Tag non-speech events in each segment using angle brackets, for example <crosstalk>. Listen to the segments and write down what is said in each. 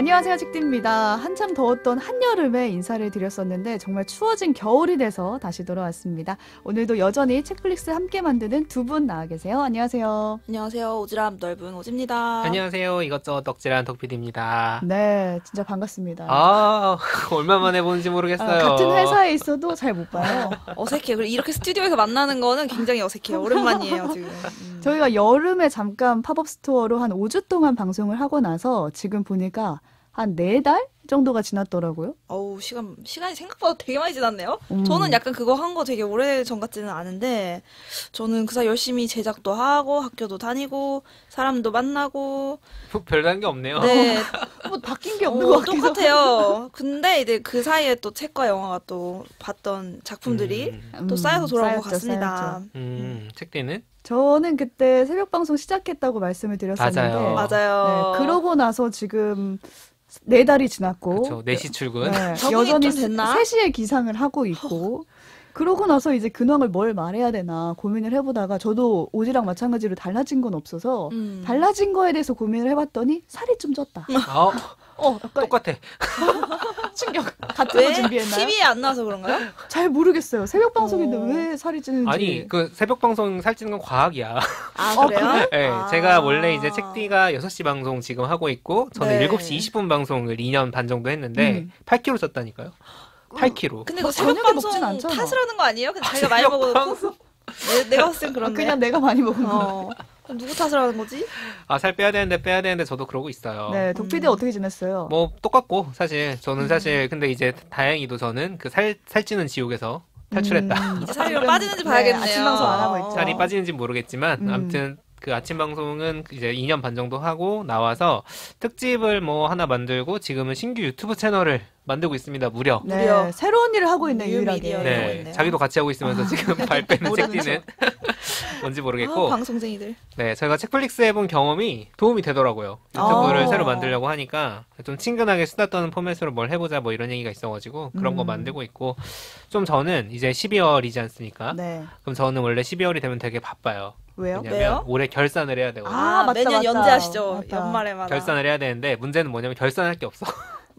안녕하세요, 책디입니다. 한참 더웠던 한여름에 인사를 드렸었는데 정말 추워진 겨울이 돼서 다시 돌아왔습니다. 오늘도 여전히 책플릭스 함께 만드는 두 분 나와 계세요. 안녕하세요. 안녕하세요. 오지랖 넓은 오지입니다. 안녕하세요. 이것저것 덕질한 덕PD입니다. 네, 진짜 반갑습니다. 아, <laughs> 얼마만에 보는지 모르겠어요. 아, 같은 회사에 있어도 잘 못 봐요. <laughs> 어색해요. 그리고 이렇게 스튜디오에서 만나는 거는 굉장히 어색해요. <laughs> 오랜만이에요, 지금. 음. 저희가 여름에 잠깐 팝업 스토어로 한 5주 동안 방송을 하고 나서 지금 보니까 한 네 달 정도가 지났더라고요. 어우, 시간, 시간이 생각보다 되게 많이 지났네요. 음. 저는 약간 그거 한 거 되게 오래 전 같지는 않은데, 저는 그 사이 열심히 제작도 하고, 학교도 다니고, 사람도 만나고, 별다른 게 없네요. 네, <laughs> 뭐 바뀐 게 없는 것 어, 같기도 하고. 똑같아요. 근데 이제 그 사이에 또 책과 영화가 또 봤던 작품들이 음, 또 쌓여서 돌아온 것 쌓였죠, 같습니다. 쌓였죠. 음, 책디는? 저는 그때 새벽 방송 시작했다고 말씀을 드렸었는데 맞아요. 맞아요. 네, 그러고 나서 지금 네 달이 지났고 그렇죠. 4시 출근. 네, 여전히 좀 됐나? 3시에 기상을 하고 있고 그러고 나서 이제 근황을 뭘 말해야 되나 고민을 해보다가 저도 오지랑 마찬가지로 달라진 건 없어서 음. 달라진 거에 대해서 고민을 해봤더니 살이 좀 쪘다. 어, 어, 약간 똑같아. <laughs> 충격. 같은 거 왜? 준비했나요? TV에 안 나와서 그런가요? 잘 모르겠어요. 새벽 방송인데 어. 왜 살이 찌는지. 아니, 그 새벽 방송 살찌는 건 과학이야. 아, 어, 그래요? <laughs> 네, 아. 제가 원래 이제 책디가 6시 방송 지금 하고 있고, 저는 네. 7시 20분 방송을 2년 반 정도 했는데, 음. 8kg 쪘다니까요. 8kg. 근데 뭐그 새벽 방송. 탓을 하는 거 아니에요? 그냥 자기가 많이 먹어놓고 내, 내가 봤을 땐 아, 그런데 그냥 내가 많이 먹은 거. 어. 누구 탓을 하는 거지? 아, 살 빼야 되는데 빼야 되는데 저도 그러고 있어요. 네, 독피디 음. 어떻게 지냈어요? 뭐 똑같고 사실 저는 사실 근데 이제 다행히도 저는 그 살 살찌는 지옥에서 탈출했다. 음, 이제 살이 지금, 빠지는지 네, 봐야겠네요. 아침 방송 안 하고 있죠. 살이 빠지는지 모르겠지만 음. 아무튼 그 아침 방송은 이제 2년 반 정도 하고 나와서 특집을 뭐 하나 만들고 지금은 신규 유튜브 채널을 만들고 있습니다. 무려. 네, 무려 새로운 일을 하고 있네 뉴 유일하게. 미디어. 네. 자기도 같이 하고 있으면서 지금 <laughs> 발 빼는 모르는 책디는 뭔지 아, 모르겠고, 방송쟁이들. 네, 저희가 책플릭스 해본 경험이 도움이 되더라고요. 유튜브를 어. 새로 만들려고 하니까 좀 친근하게 수다 떠는 포맷으로 뭘 해보자 뭐 이런 얘기가 있어가지고 그런 거 음. 만들고 있고, 좀 저는 이제 12월이지 않습니까? 네. 그럼 저는 원래 12월이 되면 되게 바빠요. 왜요? 왜냐면 왜요? 올해 결산을 해야 되거든요. 아, 맞다, 매년 맞다. 연재하시죠. 맞다. 연말에마다. 결산을 해야 되는데 문제는 뭐냐면 결산할 게 없어.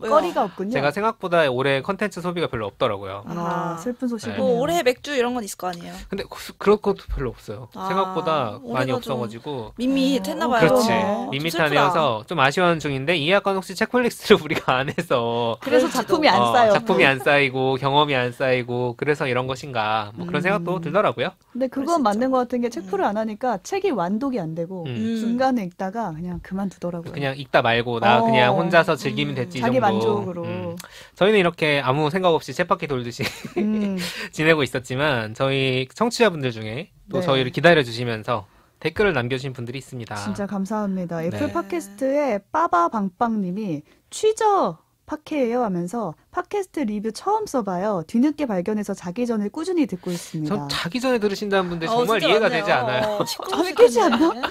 거리가 없군요. 제가 생각보다 올해 컨텐츠 소비가 별로 없더라고요. 아. 슬픈 소식이네요. 네. 뭐 올해 맥주 이런 건 있을 거 아니에요. 근데 그- 그럴 것도 별로 없어요. 아, 생각보다 많이 좀 없어가지고. 밋밋했나 봐요. 그렇지. 그러네. 밋밋하네여서 좀 아쉬운 중인데 이 학관 혹시 책플릭스를 <laughs> 우리가 안 해서 그래서. 작품이 안 어, 쌓여. 작품이 안 쌓이고 경험이 안 쌓이고 그래서 이런 것인가 뭐 그런 음. 생각도 들더라고요. 근데 그건 맞는. 것 같은 게 책풀을 안 하니까 책이 완독이 안 되고 음. 음. 중간에 읽다가 그냥 그만두더라고요. 그냥 읽다 말고 나 어. 그냥 혼자서 즐기면 음. 됐지 정도. 만족으로. 음. 저희는 이렇게 아무 생각 없이 쳇바퀴 돌듯이 음. <laughs> 지내고 있었지만 저희 청취자분들 중에 또 네. 저희를 기다려 주시면서 댓글을 남겨주신 분들이 있습니다. 진짜 감사합니다. 애플 네. 팟캐스트의 빠바방빵님이 취저 팟캐예요 하면서 팟캐스트 리뷰 처음 써봐요. 뒤늦게 발견해서 자기 전에 꾸준히 듣고 있습니다. 전 자기 전에 들으신다는 분들 어, 정말 진짜 이해가 많네요. 되지 않아요. 어, <laughs> 아, 깨지 않나?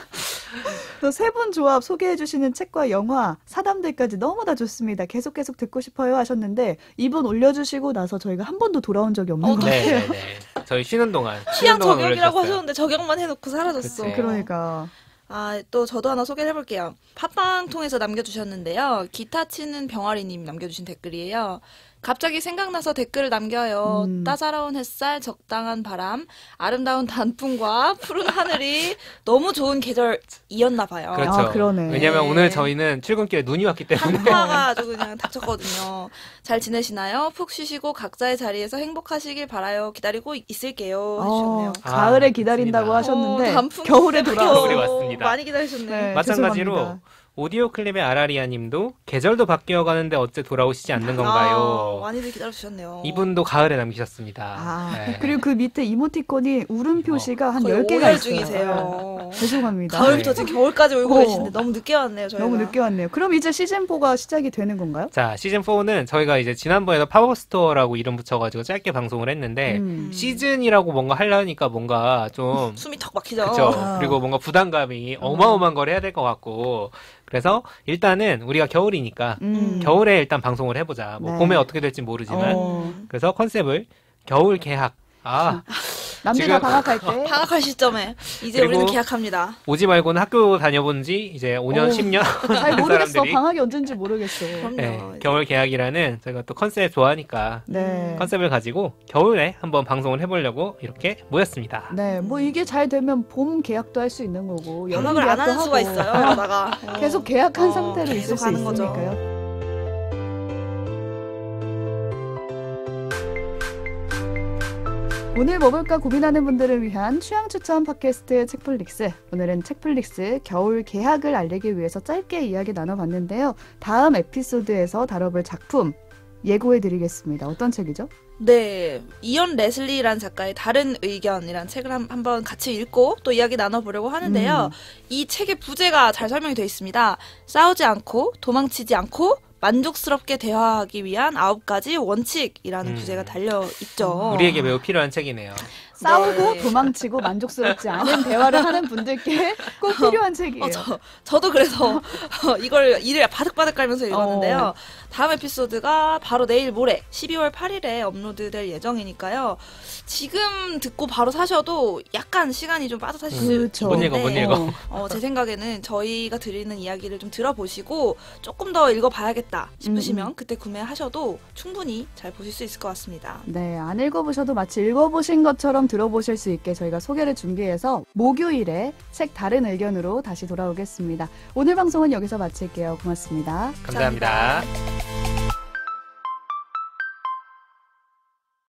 네. 세분 조합 소개해 주시는 책과 영화, 사담들까지 너무나 좋습니다. 계속 계속 듣고 싶어요 하셨는데 이분 올려주시고 나서 저희가 한 번도 돌아온 적이 없는 어, 것 네, 같아요. 네, 네. 저희 쉬는 동안 취향 쉬는 동안 저격이라고 올려주셨어요. 하셨는데 저격만 해놓고 사라졌어. 그치. 그러니까 아, 또 저도 하나 소개를 해볼게요. 팟빵 통해서 남겨주셨는데요. 기타 치는 병아리님 남겨주신 댓글이에요. 갑자기 생각나서 댓글을 남겨요. 음. 따사로운 햇살, 적당한 바람, 아름다운 단풍과 푸른 하늘이 너무 좋은 계절이었나 봐요. 그렇죠. 아, 그러네. 왜냐면 네. 오늘 저희는 출근길에 눈이 왔기 때문에 한파가 아주 그냥 닥쳤거든요. 잘 지내시나요? 푹 쉬시고 각자의 자리에서 행복하시길 바라요. 기다리고 있을게요. 어, 가을에 아, 기다린다고 좋습니다. 하셨는데 어, 단풍 겨울에 왔습니다. 많이 기다리셨네. 네. 마찬가지로 죄송합니다. 오디오 클립의 아라리아 님도 계절도 바뀌어 가는데 어째 돌아오시지 않는 아, 건가요? 많이들 기다려주셨네요. 이분도 가을에 남기셨습니다. 아, 네. 그리고 그 밑에 이모티콘이 울음 표시가 한 거의 10개가 오열 있어요. 중이세요. <laughs> 죄송합니다. 가을부터 지금 겨울까지 오고 어. 계신데 너무 늦게 왔네요, 저희가. 너무 늦게 왔네요. 그럼 이제 시즌 4가 시작이 되는 건가요? 자, 시즌 4는 저희가 이제 지난번에도 팝업스토어라고 이름 붙여가지고 짧게 방송을 했는데, 음. 시즌이라고 뭔가 하려니까 뭔가 좀, 숨이 턱 막히죠. 그쵸. 아. 그리고 뭔가 부담감이 어마어마한 걸 해야 될 것 같고, 그래서 일단은 우리가 겨울이니까, 음. 겨울에 일단 방송을 해보자. 뭐 네. 봄에 어떻게 될지 모르지만, 어. 그래서 컨셉을 겨울 개학. 아, 남들 지금- 다 방학할 때. <laughs> 방학할 시점에 이제 그리고- 우리는 계약합니다. 오지 말고는 학교 다녀본 지 이제 5년, 어, 10년 잘 모르겠어. 사람들이 방학이 언젠지 모르겠어. 그럼요. 네, 겨울 개학이라는 저희가 또 컨셉 좋아하니까 네. 컨셉을 가지고 겨울에 한번 방송을 해보려고 이렇게 모였습니다. 네, 뭐 이게 잘 되면 봄 계약도 할 수 있는 거고 방학을 안 하는 수가. 있어요. 이러다가 <laughs> 계속 계약한 어, 상태로 있을 계속 수 가는 거죠. 있으니까요. 오늘 뭐 볼까 고민하는 분들을 위한 취향 추천 팟캐스트 책플릭스. 오늘은 책플릭스 겨울 개학을 알리기 위해서 짧게 이야기 나눠봤는데요. 다음 에피소드에서 다뤄볼 작품 예고해드리겠습니다. 어떤 책이죠? 네, 이언 레슬리라는 작가의 다른 의견이란 책을 한, 한번 같이 읽고 또 이야기 나눠보려고 하는데요. 음. 이 책의 부제가 잘 설명이 되어 있습니다. 싸우지 않고 도망치지 않고 만족스럽게 대화하기 위한 아홉 가지 원칙이라는 음. 부제가 달려 있죠. 우리에게 매우 필요한 책이네요. 싸우고 네. 도망치고 만족스럽지 않은 대화를 하는 분들께 꼭 필요한 책이에요. <laughs> 어, 저, 저도 그래서 <laughs> 이걸 일을 바득바득 깔면서 읽었는데요. 어. 다음 에피소드가 바로 내일 모레 12월 8일에 업로드될 예정이니까요. 지금 듣고 바로 사셔도 약간 시간이 좀 빠듯하실 수 그렇죠. 못 읽어, 못 읽어. 어, 제 생각에는 저희가 드리는 이야기를 좀 들어보시고 조금 더 읽어봐야겠다 싶으시면 음, 그때 구매하셔도 충분히 잘 보실 수 있을 것 같습니다. 네, 안 읽어보셔도 마치 읽어보신 것처럼 들어보실 수 있게 저희가 소개를 준비해서 목요일에 책 다른 의견으로 다시 돌아오겠습니다. 오늘 방송은 여기서 마칠게요. 고맙습니다. 감사합니다. 감사합니다.